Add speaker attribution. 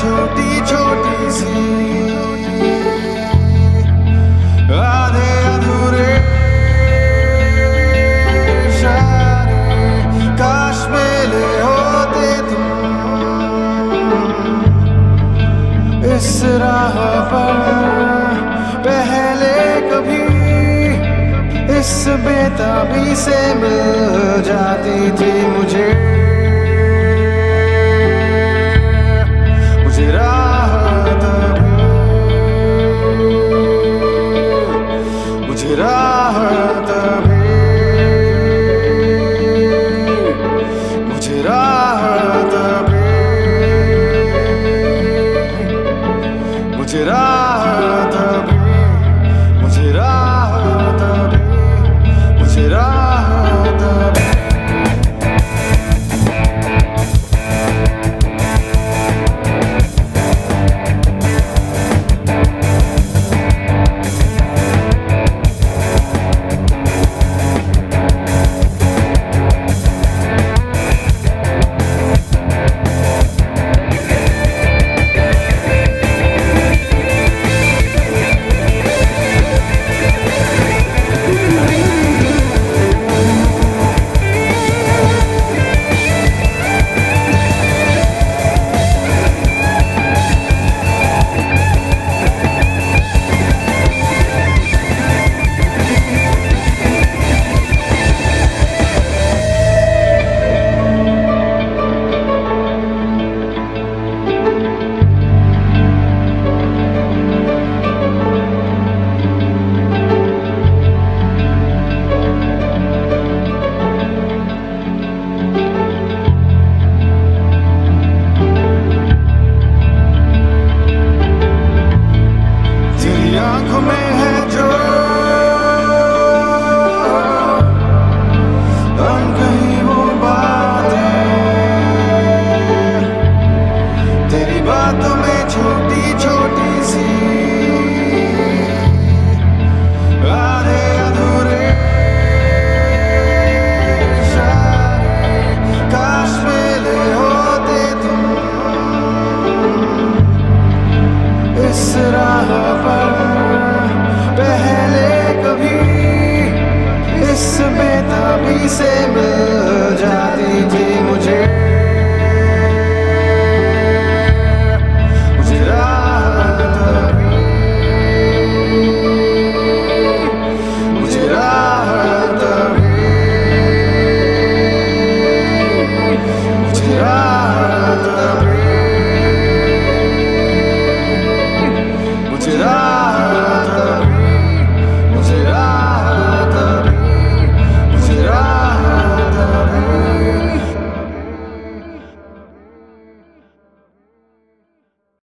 Speaker 1: छोटी छोटी सी। आधे अधूरे काश मेले होते तुम इस राह पर पहले कभी इस बेताबी से मिल जाती थी मुझे। मुझे पहले